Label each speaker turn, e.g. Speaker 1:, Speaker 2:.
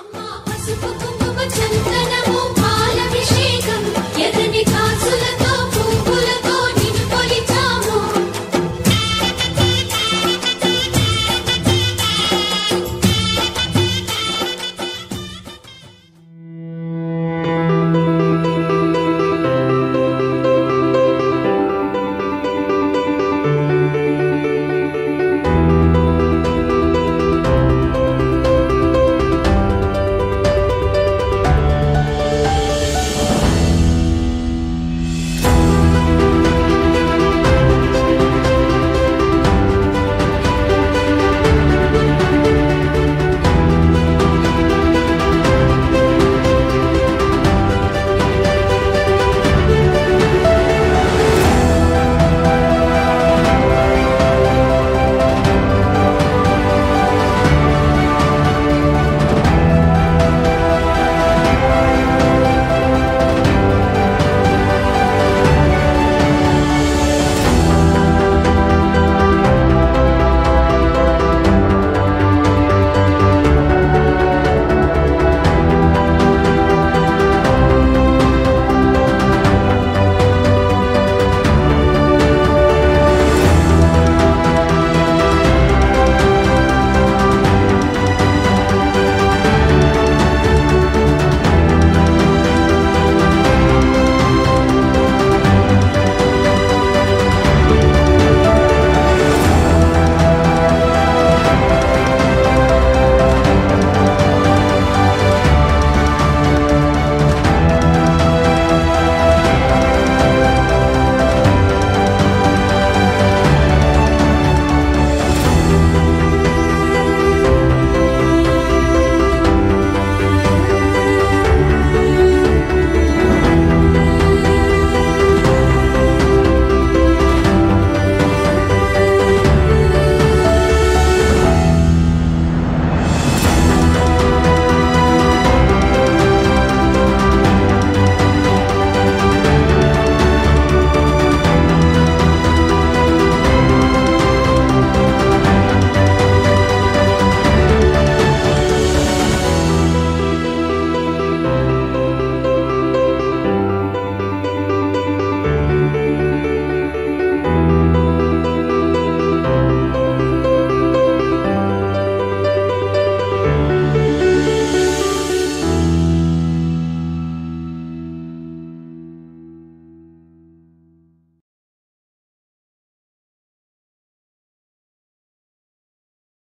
Speaker 1: అమ్మా పసుపు కుంకుమ చంద్ర